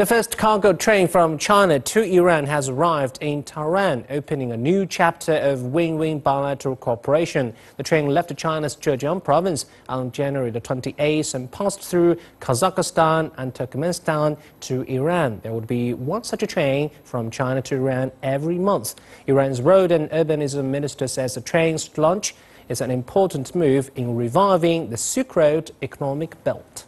The first cargo train from China to Iran has arrived in Tehran, opening a new chapter of win-win bilateral cooperation. The train left China's Zhejiang province on January the 28th and passed through Kazakhstan and Turkmenistan to Iran. There would be one such a train from China to Iran every month. Iran's Road and Urbanism Minister says the train's launch is an important move in reviving the Silk Road economic belt.